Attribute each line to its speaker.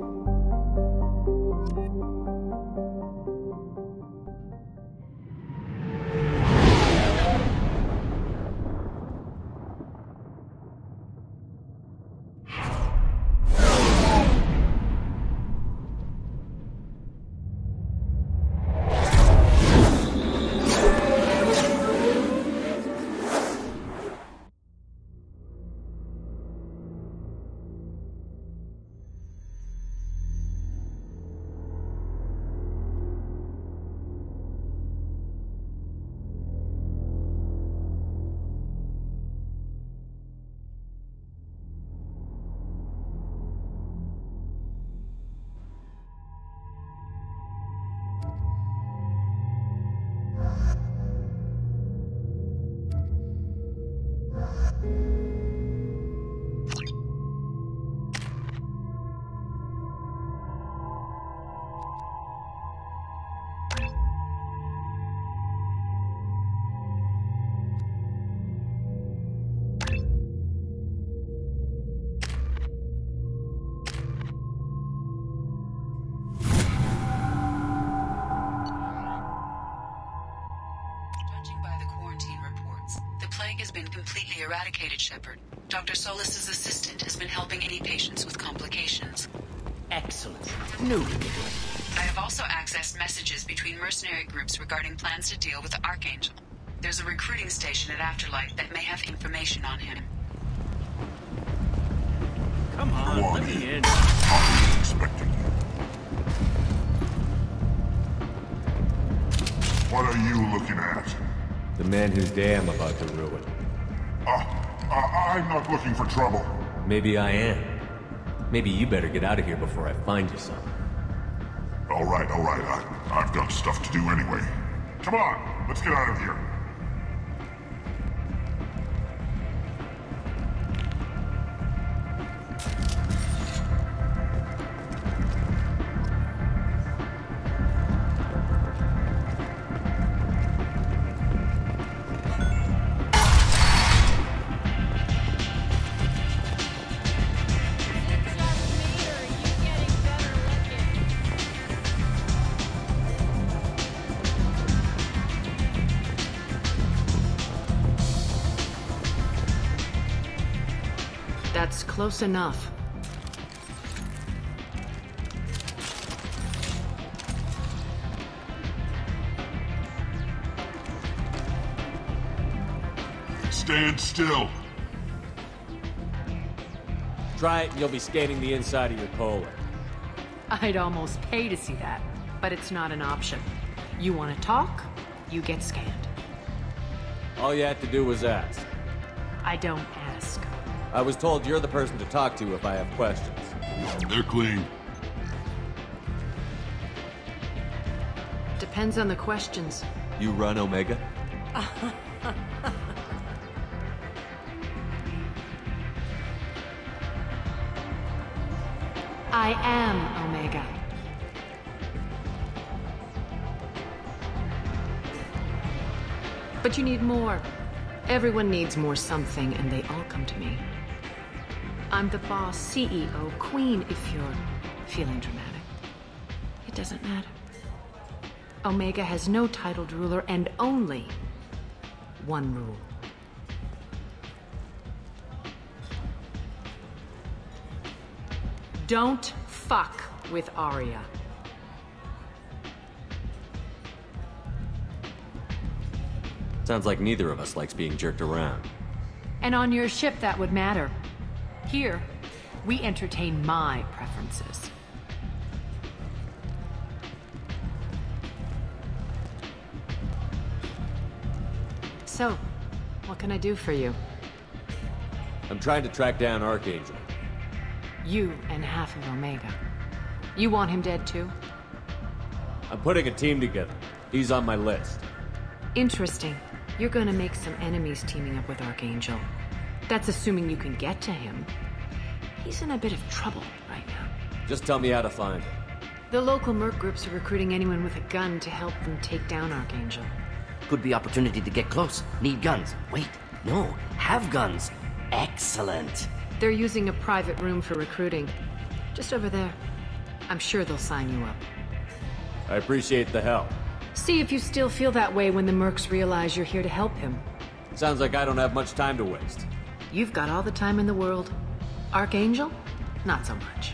Speaker 1: Judging plague completely eradicated, Shepard. Dr. Solus's assistant has been helping any patients with complications.
Speaker 2: Excellent. Knew we could do it.
Speaker 1: I have also accessed messages between mercenary groups regarding plans to deal with the Archangel. There's a recruiting station at Afterlife that may have information on him.
Speaker 2: Come on,
Speaker 3: Go on
Speaker 2: let me
Speaker 3: in.
Speaker 2: in.
Speaker 3: I was expecting you. What are you looking at?
Speaker 4: The man whose day I'm about to ruin.
Speaker 3: Uh, uh, I'm not looking for trouble.
Speaker 4: Maybe I am. Maybe you better get out of here before I find you some.
Speaker 3: All right, all right. I, I've got stuff to do anyway. Come on, let's get out of here.
Speaker 5: That's close enough.
Speaker 3: Stand still.
Speaker 4: Try it and you'll be scanning the inside of your colon.
Speaker 5: I'd almost pay to see that, but it's not an option. You want to talk? You get scanned.
Speaker 4: All you had to do was ask.
Speaker 5: I don't ask.
Speaker 4: I was told you're the person to talk to if I have questions.
Speaker 3: They're clean.
Speaker 5: Depends on the questions.
Speaker 4: You run Omega?
Speaker 5: I am Omega. But you need more. Everyone needs more something, and they all come to me. I'm the boss, CEO, queen, if you're feeling dramatic. It doesn't matter. Omega has no titled ruler and only one rule. Don't fuck with Aria.
Speaker 4: Sounds like neither of us likes being jerked around.
Speaker 5: And on your ship, that would matter. Here, we entertain my preferences. So, what can I do for you?
Speaker 4: I'm trying to track down Archangel.
Speaker 5: You and half of Omega. You want him dead too?
Speaker 4: I'm putting a team together. He's on my list.
Speaker 5: Interesting. You're gonna make some enemies teaming up with Archangel. That's assuming you can get to him. He's in a bit of trouble right now.
Speaker 4: Just tell me how to find him.
Speaker 5: The local merc groups are recruiting anyone with a gun to help them take down Archangel.
Speaker 6: Could be opportunity to get close. Need guns. Wait, no, have guns. Excellent.
Speaker 5: They're using a private room for recruiting. Just over there. I'm sure they'll sign you up.
Speaker 4: I appreciate the help.
Speaker 5: See if you still feel that way when the mercs realize you're here to help him.
Speaker 4: Sounds like I don't have much time to waste.
Speaker 5: You've got all the time in the world. Archangel? Not so much.